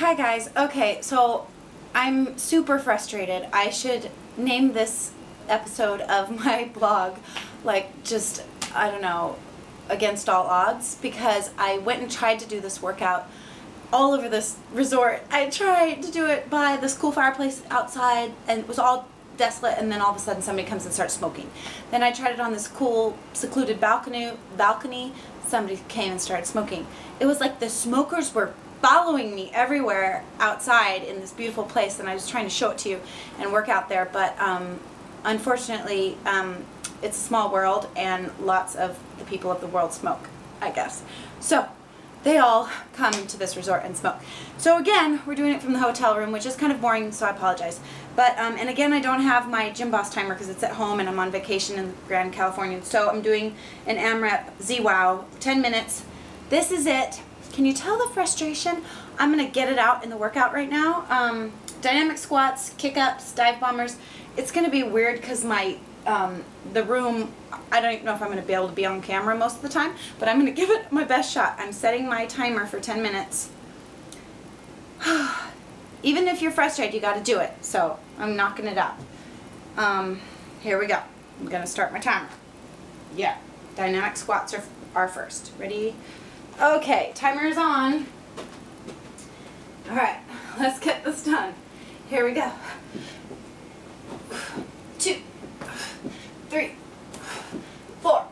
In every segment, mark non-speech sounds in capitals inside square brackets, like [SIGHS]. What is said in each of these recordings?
Hi guys. Okay, so I'm super frustrated. I should name this episode of [LAUGHS] my blog like just I don't know against all odds because I went and tried to do this workout all over this resort. I tried to do it by this cool fireplace outside and it was all desolate and then all of a sudden somebody comes and starts smoking. Then I tried it on this cool secluded balcony balcony somebody came and started smoking. It was like the smokers were following me everywhere outside in this beautiful place and I was trying to show it to you and work out there but um, unfortunately um, it's a small world and lots of the people of the world smoke I guess. So they all come to this resort and smoke. So again we're doing it from the hotel room which is kind of boring so I apologize. But um, and again I don't have my Gymboss timer because it's at home and I'm on vacation in Grand California. So I'm doing an AMRAP ZWOW 10 minutes. This is it can you tell the frustration? I'm going to get it out in the workout right now. Um, dynamic squats, kick-ups, dive bombers. It's going to be weird because my um, the room, I don't even know if I'm going to be able to be on camera most of the time, but I'm going [LAUGHS] to give it my best shot. I'm setting my timer for 10 minutes. [SIGHS] even if you're frustrated, you got to do it. So I'm knocking it out. Um, here we go. I'm going to start my timer. Yeah, dynamic squats are, are first. Ready? Okay, timer is on. All right, let's get this done. Here we go. Two, three, four,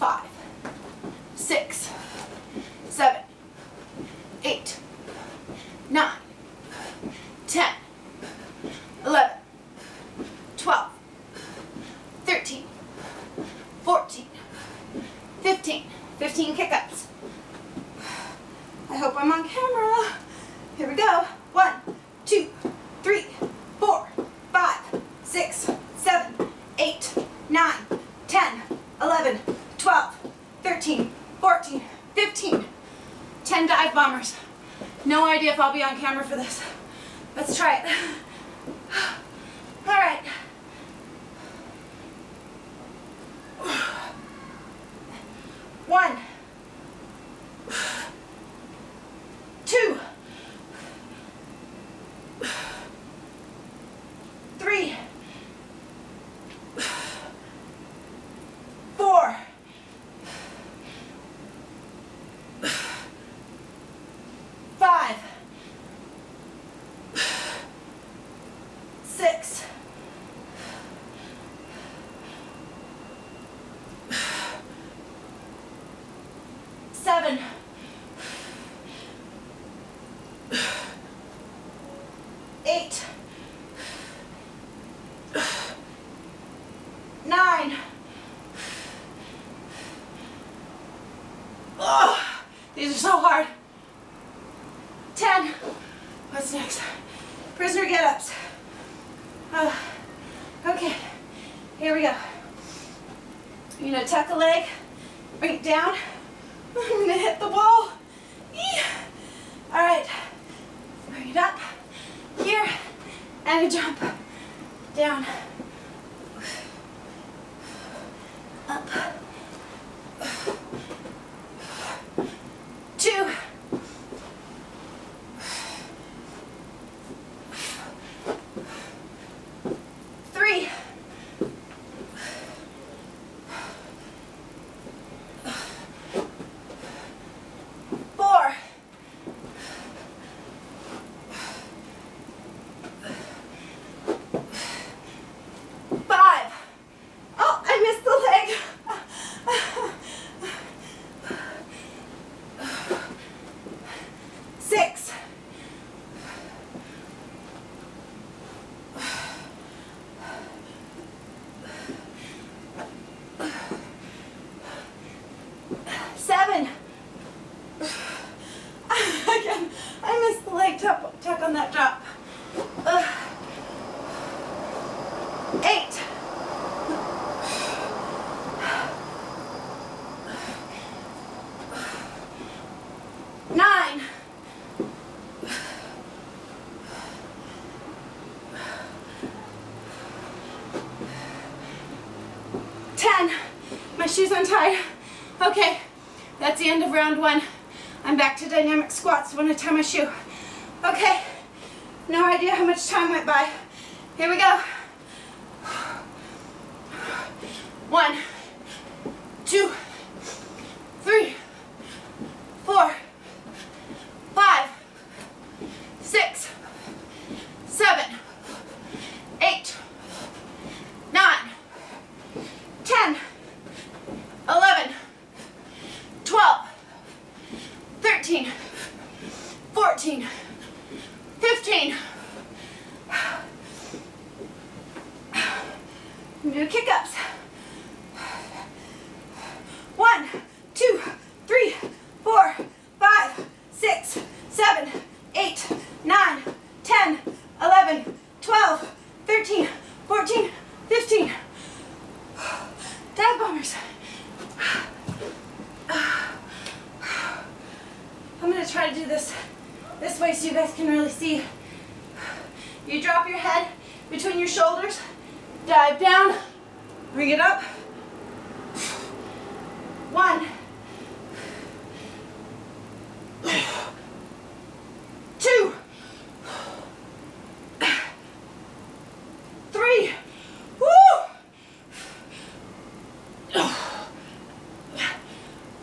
five, six, seven, eight, nine, ten, eleven, twelve, thirteen, fourteen, fifteen. 15 kick-ups. I hope I'm on camera. Here we go. One, two, three, four, five, six, seven, eight, nine, 10, 11, 12, 13, 14, 15. 10 dive bombers. No idea if I'll be on camera for this. Let's try it. All right. One. Two. Three. Four. Five. Six. seven, eight, nine, oh, these are so hard, ten, what's next, prisoner get-ups, uh, okay, here we go, you're to tuck a leg, bring it down, [LAUGHS] I'm gonna hit the wall. All right, bring it up. Here. And a jump. Down, up, two, three, four, five. Oh, I missed the leg. Six. Seven. Again, I missed the leg tuck, tuck on that drop. Ugh. Eight. Nine. Ten. My shoe's untied. Okay, that's the end of round one. I'm back to dynamic squats when I tie my shoe. Okay, no idea how much time went by. Here we go. One, two, three, four, five, six, seven, eight, nine, ten, eleven, twelve, thirteen, fourteen, fifteen. Do kick-ups. One, two, three, four, five, six, seven, eight, nine, ten, eleven, twelve, thirteen, fourteen, fifteen. Dive bombers. I'm gonna try to do this this way so you guys can really see. You drop your head between your shoulders, dive down, bring it up. One. Two. Three. Woo!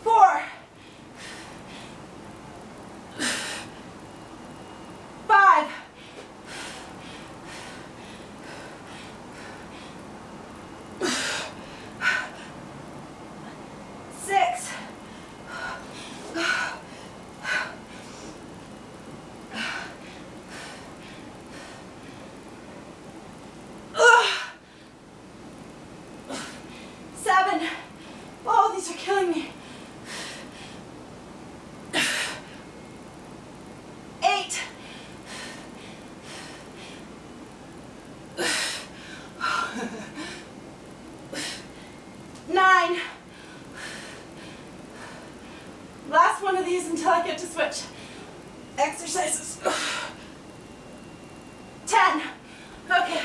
Four. Five. Six. Seven. Oh, these are killing me. Eight. Nine. Last one of these until I get to switch exercises. Ten. Okay.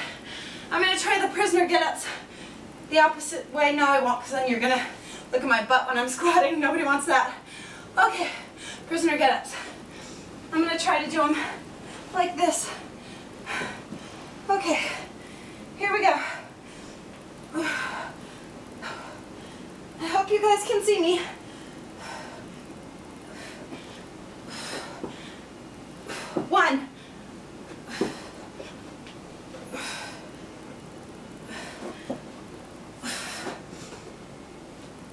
I'm gonna try the prisoner get-ups the opposite way. No, I won't, because then you're gonna look at my butt when I'm [LAUGHS] squatting. Nobody wants that. Okay, prisoner get-ups. I'm gonna try to do them like this. Okay, here we go. I hope you guys can see me. One.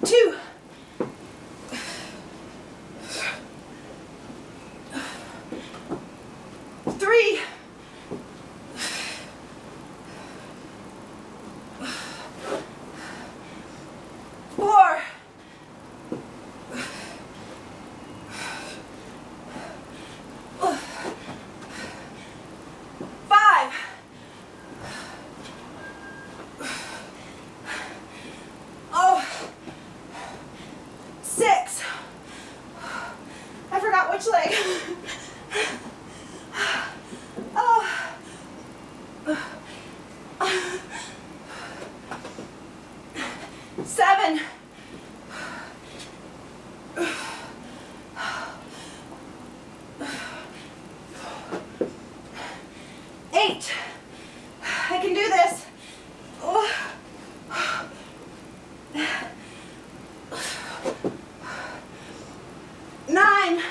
Two. Three. Four. Five. Oh. Six. I forgot which leg. Oh. Seven. Eight. I can do this. Oh. Nine.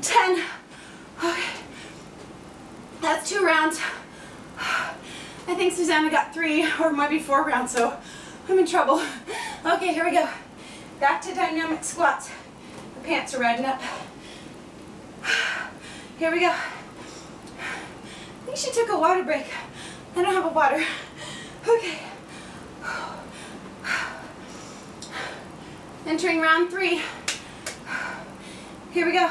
Ten. Okay. That's two rounds. I think Zuzana got three or maybe four rounds, so I'm in trouble. Okay, here we go. Back to dynamic squats. The pants are riding up. Here we go. I think she took a water break. I don't have a water. Okay. Entering round three. Here we go.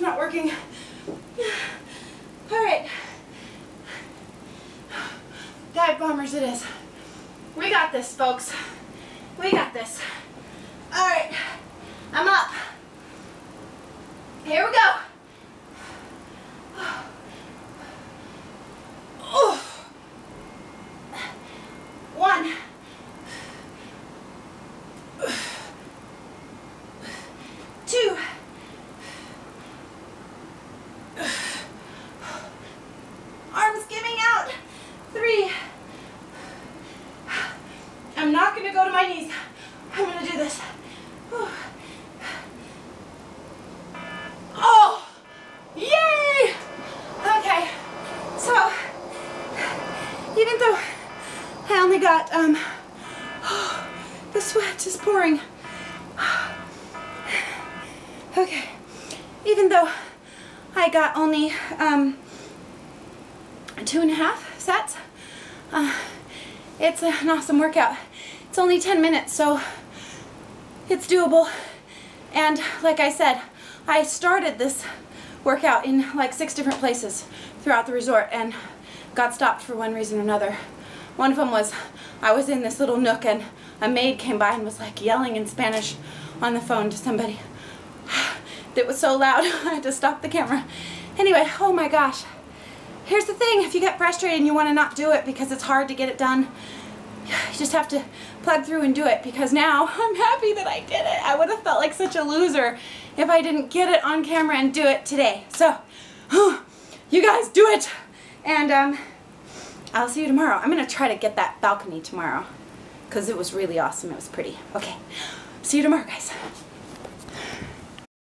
not working. All right. Dive bombers it is. We got this, folks. We got this. All right. I'm up. Here we go. Oh. One. Two. Arms giving out. Three. I'm not going to go to my knees. I'm going to do this. Oh! Yay! Okay. So, even though I only got, um, [GASPS] the sweat is pouring. [SIGHS] Okay. Even though I got only, um, two and a half sets, uh, it's an awesome workout. It's only 10 minutes, so it's doable. And like I said, I started this workout in like six different places throughout the resort and got stopped for one reason or another. One of them was I was in this little nook and a maid came by and was like yelling in Spanish on the phone to somebody. [SIGHS] It was so loud [LAUGHS] I had to stop the camera. Anyway, oh my gosh. Here's the thing, if you get frustrated and you want to not do it because it's hard to get it done, you just have to plug through and do it because now [LAUGHS] I'm happy that I did it. I would have felt like such a loser if I didn't get it on camera and do it today. So, [SIGHS] you guys do it. And um, I'll see you tomorrow. I'm going to try to get that balcony tomorrow because it was really awesome. It was pretty. Okay, see you tomorrow, guys.